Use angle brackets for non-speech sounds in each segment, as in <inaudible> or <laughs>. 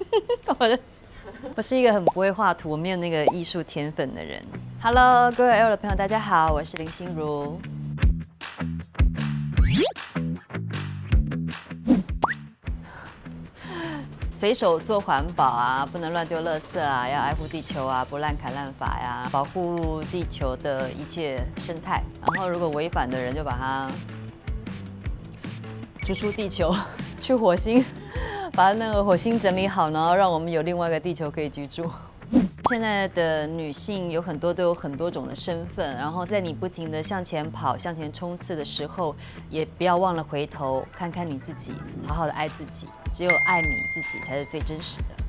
<laughs> 我的，我是一个很不会画图，没有那个艺术天分的人。Hello，各位 L 的朋友，大家好，我是林心如。随手做环保啊，不能乱丢垃圾啊，要爱护地球啊，不滥砍滥伐呀，保护地球的一切生态。然后如果违反的人，就把它逐出地球，<laughs> 去火星，把那个火星整理好，然后让我们有另外一个地球可以居住。<laughs> 现在的女性有很多都有很多种的身份，然后在你不停的向前跑、向前冲刺的时候，也不要忘了回头看看你自己，好好的爱自己。只有爱你自己才是最真实的。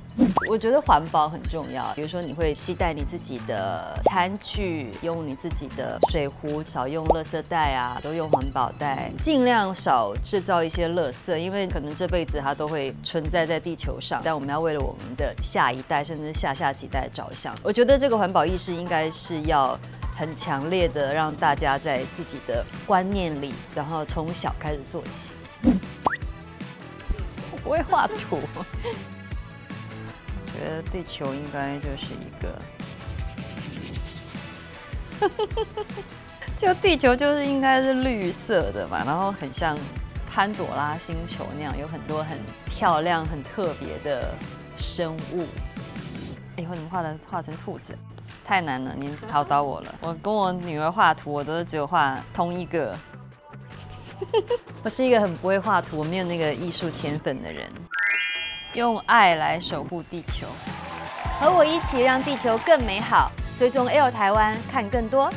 我觉得环保很重要，比如说你会携带你自己的餐具，用你自己的水壶，少用垃圾袋啊，都用环保袋，尽量少制造一些垃圾，因为可能这辈子它都会存在在地球上，但我们要为了我们的下一代，甚至下下几代着想。我觉得这个环保意识应该是要很强烈的，让大家在自己的观念里，然后从小开始做起。不会画图。觉得地球应该就是一个，<laughs> 就地球就是应该是绿色的嘛，然后很像潘朵拉星球那样，有很多很漂亮、很特别的生物。哎，我怎么画的画成兔子？太难了，您考倒我了。我跟我女儿画图，我都只有画同一个。<laughs> 我是一个很不会画图、我没有那个艺术天分的人。用爱来守护地球，和我一起让地球更美好。追踪 L 台湾，看更多。